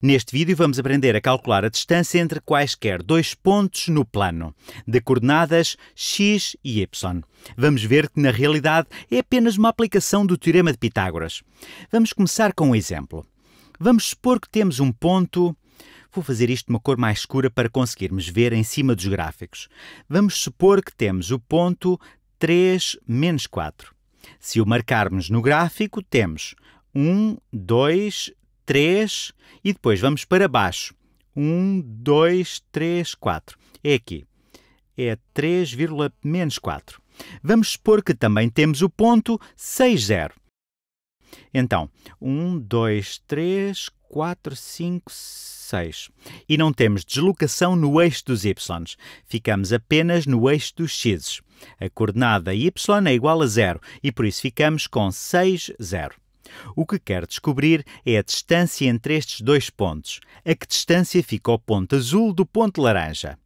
Neste vídeo vamos aprender a calcular a distância entre quaisquer dois pontos no plano, de coordenadas x e y. Vamos ver que na realidade é apenas uma aplicação do Teorema de Pitágoras. Vamos começar com um exemplo. Vamos supor que temos um ponto... Vou fazer isto de uma cor mais escura para conseguirmos ver em cima dos gráficos. Vamos supor que temos o ponto 3 menos 4. Se o marcarmos no gráfico, temos 1, 2, 3 e depois vamos para baixo. 1, 2, 3, 4. É aqui. É 3, menos 4. Vamos supor que também temos o ponto 6, 0. Então, 1, 2, 3, 4, 5, 6. E não temos deslocação no eixo dos y. Ficamos apenas no eixo dos x. A coordenada y é igual a 0 e por isso ficamos com 6, 0. O que quer descobrir é a distância entre estes dois pontos. A que distância fica o ponto azul do ponto laranja?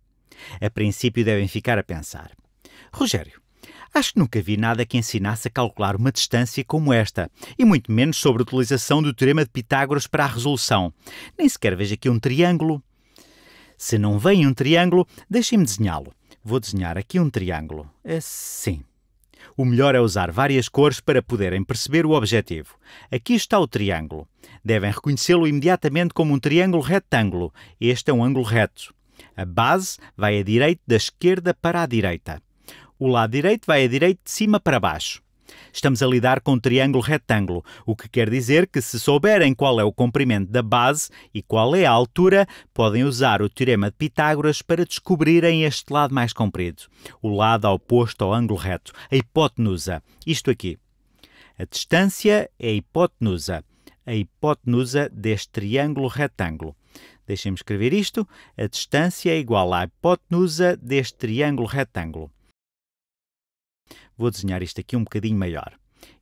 A princípio devem ficar a pensar. Rogério, acho que nunca vi nada que ensinasse a calcular uma distância como esta, e muito menos sobre a utilização do Teorema de Pitágoras para a resolução. Nem sequer vejo aqui um triângulo. Se não vem um triângulo, deixem-me desenhá-lo. Vou desenhar aqui um triângulo. Assim o melhor é usar várias cores para poderem perceber o objetivo. Aqui está o triângulo. Devem reconhecê-lo imediatamente como um triângulo retângulo. Este é um ângulo reto. A base vai à direita da esquerda para a direita. O lado direito vai à direita de cima para baixo. Estamos a lidar com um triângulo retângulo, o que quer dizer que, se souberem qual é o comprimento da base e qual é a altura, podem usar o teorema de Pitágoras para descobrirem este lado mais comprido, o lado oposto ao ângulo reto, a hipotenusa. Isto aqui. A distância é a hipotenusa. A hipotenusa deste triângulo retângulo. Deixem-me escrever isto. A distância é igual à hipotenusa deste triângulo retângulo. Vou desenhar isto aqui um bocadinho maior.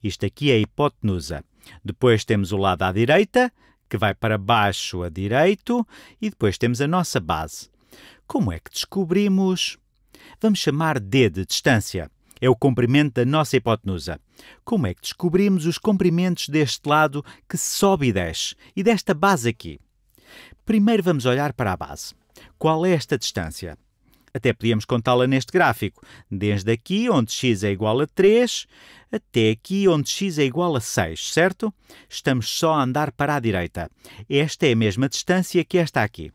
Isto aqui é a hipotenusa. Depois temos o lado à direita, que vai para baixo a direito, e depois temos a nossa base. Como é que descobrimos? Vamos chamar D de distância. É o comprimento da nossa hipotenusa. Como é que descobrimos os comprimentos deste lado que sobe e desce, e desta base aqui? Primeiro vamos olhar para a base. Qual é esta distância? Até podíamos contá-la neste gráfico, desde aqui, onde x é igual a 3, até aqui, onde x é igual a 6, certo? Estamos só a andar para a direita. Esta é a mesma distância que esta aqui.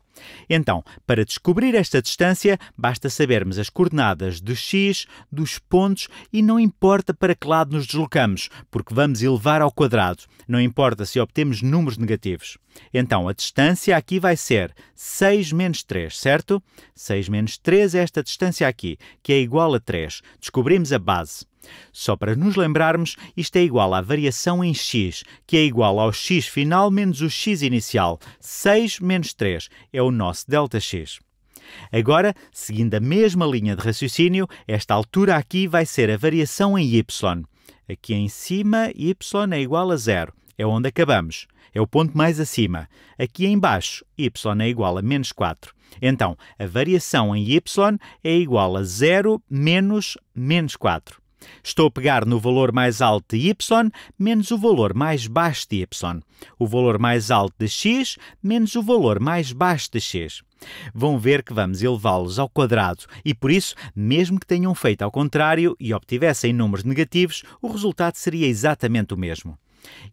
Então, para descobrir esta distância, basta sabermos as coordenadas do x, dos pontos e não importa para que lado nos deslocamos, porque vamos elevar ao quadrado. Não importa se obtemos números negativos. Então, a distância aqui vai ser 6 menos 3, certo? 6 menos 3 é esta distância aqui, que é igual a 3. Descobrimos a base. Só para nos lembrarmos, isto é igual à variação em x, que é igual ao x final menos o x inicial. 6 menos 3 é o nosso ΔX. Agora, seguindo a mesma linha de raciocínio, esta altura aqui vai ser a variação em y. Aqui em cima, y é igual a zero. É onde acabamos. É o ponto mais acima. Aqui em baixo, y é igual a menos 4. Então, a variação em y é igual a 0 menos menos 4. Estou a pegar no valor mais alto de y menos o valor mais baixo de y. O valor mais alto de x menos o valor mais baixo de x. Vão ver que vamos elevá-los ao quadrado e, por isso, mesmo que tenham feito ao contrário e obtivessem números negativos, o resultado seria exatamente o mesmo.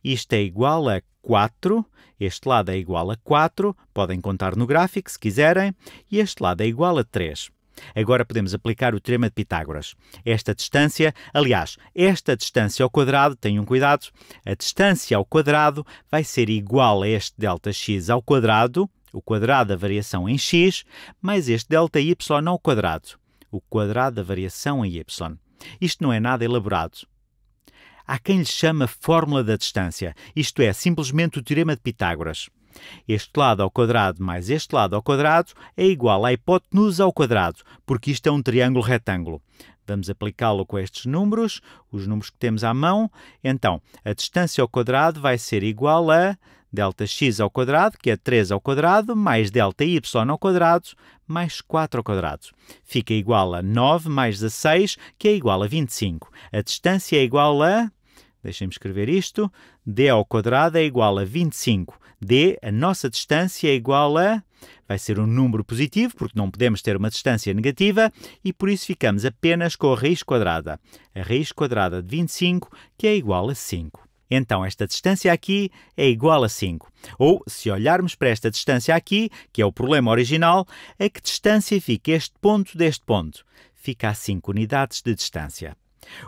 Isto é igual a 4, este lado é igual a 4, podem contar no gráfico se quiserem, e este lado é igual a 3. Agora podemos aplicar o teorema de Pitágoras. Esta distância, aliás, esta distância ao quadrado, tenham cuidado, a distância ao quadrado vai ser igual a este ΔX ao quadrado, o quadrado da variação em x, mais este ΔY ao quadrado, o quadrado da variação em y. Isto não é nada elaborado. Há quem lhe chama fórmula da distância, isto é, simplesmente o teorema de Pitágoras. Este lado ao quadrado mais este lado ao quadrado é igual à hipotenusa ao quadrado, porque isto é um triângulo retângulo. Vamos aplicá-lo com estes números, os números que temos à mão. Então, a distância ao quadrado vai ser igual a ΔX ao quadrado, que é 3 ao quadrado, mais ΔY ao quadrado, mais 4 ao quadrado. Fica igual a 9 mais 16, que é igual a 25. A distância é igual a Deixem-me escrever isto. d ao quadrado é igual a 25. d, a nossa distância, é igual a... Vai ser um número positivo, porque não podemos ter uma distância negativa, e por isso ficamos apenas com a raiz quadrada. A raiz quadrada de 25, que é igual a 5. Então, esta distância aqui é igual a 5. Ou, se olharmos para esta distância aqui, que é o problema original, a que distância fica este ponto deste ponto? Fica a 5 unidades de distância.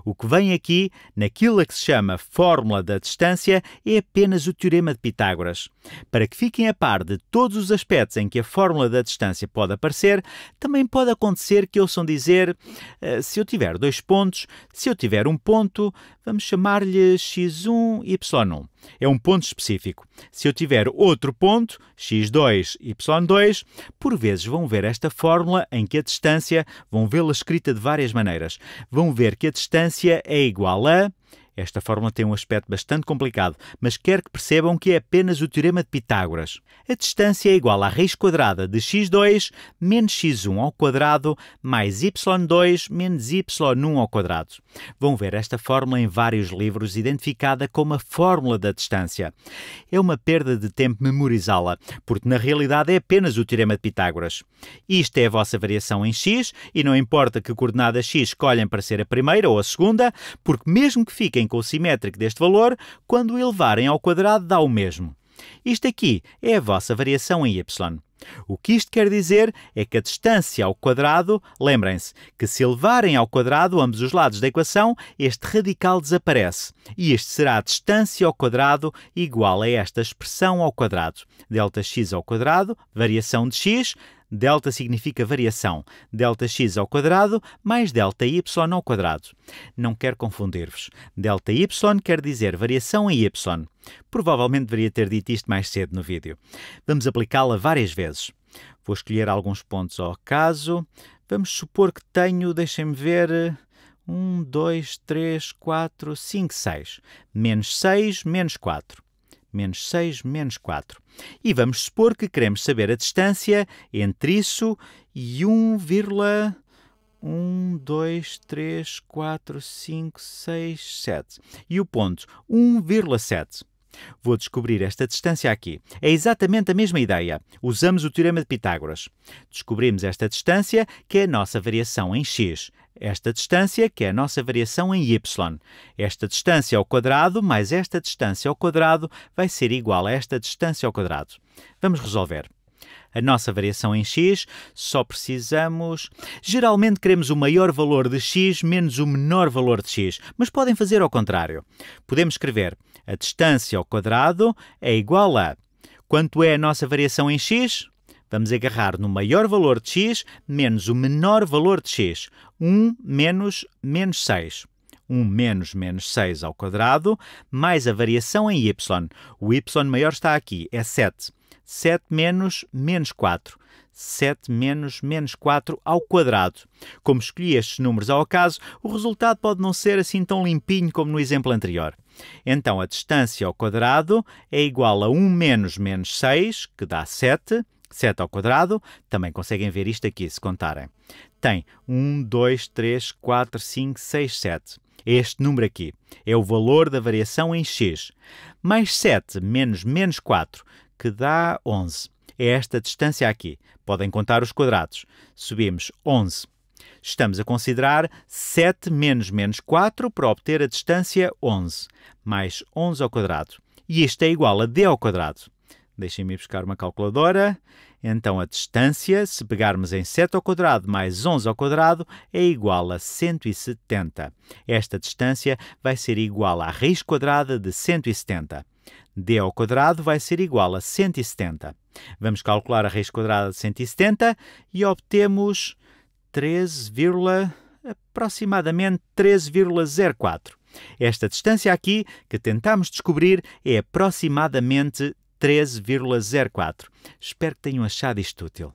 O que vem aqui, naquilo a que se chama fórmula da distância, é apenas o teorema de Pitágoras. Para que fiquem a par de todos os aspectos em que a fórmula da distância pode aparecer, também pode acontecer que ouçam dizer, uh, se eu tiver dois pontos, se eu tiver um ponto, vamos chamar-lhe x1, y1 é um ponto específico. Se eu tiver outro ponto, x2, y2, por vezes vão ver esta fórmula em que a distância, vão vê-la escrita de várias maneiras. Vão ver que a distância é igual a esta fórmula tem um aspecto bastante complicado, mas quero que percebam que é apenas o teorema de Pitágoras. A distância é igual à raiz quadrada de x2 menos x1 ao quadrado mais y2 menos y1 ao quadrado. Vão ver esta fórmula em vários livros, identificada como a fórmula da distância. É uma perda de tempo memorizá-la, porque na realidade é apenas o teorema de Pitágoras. Isto é a vossa variação em x, e não importa que coordenada x escolhem para ser a primeira ou a segunda, porque mesmo que fiquem com o simétrico deste valor, quando o elevarem ao quadrado dá o mesmo. Isto aqui é a vossa variação em y. O que isto quer dizer é que a distância ao quadrado, lembrem-se que se elevarem ao quadrado ambos os lados da equação, este radical desaparece. E este será a distância ao quadrado igual a esta expressão ao quadrado. Δx ao quadrado, variação de x, Delta significa variação. Delta x ao quadrado mais delta y ao quadrado. Não quero confundir-vos. Delta y quer dizer variação em y. Provavelmente deveria ter dito isto mais cedo no vídeo. Vamos aplicá-la várias vezes. Vou escolher alguns pontos ao acaso. Vamos supor que tenho, deixem-me ver, 1, 2, 3, 4, 5, 6. Menos 6, menos 4 menos 6, menos 4. E vamos supor que queremos saber a distância entre isso e 1,1, 2, 3, 4, 5, 6, 7. E o ponto 1,7. Vou descobrir esta distância aqui. É exatamente a mesma ideia. Usamos o teorema de Pitágoras. Descobrimos esta distância, que é a nossa variação em x esta distância, que é a nossa variação em y. Esta distância ao quadrado mais esta distância ao quadrado vai ser igual a esta distância ao quadrado. Vamos resolver. A nossa variação em x só precisamos. Geralmente queremos o maior valor de x menos o menor valor de x, mas podem fazer ao contrário. Podemos escrever a distância ao quadrado é igual a. Quanto é a nossa variação em x? Vamos agarrar no maior valor de x menos o menor valor de x. 1 menos menos 6. 1 menos menos 6 ao quadrado, mais a variação em y. O y maior está aqui, é 7. 7 menos menos 4. 7 menos menos 4 ao quadrado. Como escolhi estes números ao acaso, o resultado pode não ser assim tão limpinho como no exemplo anterior. Então, a distância ao quadrado é igual a 1 menos menos 6, que dá 7, 7 ao quadrado, também conseguem ver isto aqui se contarem. Tem 1, 2, 3, 4, 5, 6, 7. Este número aqui é o valor da variação em x. Mais 7 menos menos 4, que dá 11. É esta distância aqui. Podem contar os quadrados. Subimos 11. Estamos a considerar 7 menos menos 4 para obter a distância 11, mais 11 ao quadrado. E isto é igual a d ao quadrado. Deixem-me buscar uma calculadora. Então, a distância, se pegarmos em 7 ao quadrado mais 11 ao quadrado, é igual a 170. Esta distância vai ser igual à raiz quadrada de 170. d ao quadrado vai ser igual a 170. Vamos calcular a raiz quadrada de 170 e obtemos 13, aproximadamente 13,04. Esta distância aqui que tentamos descobrir é aproximadamente 13,04. Espero que tenham achado isto útil.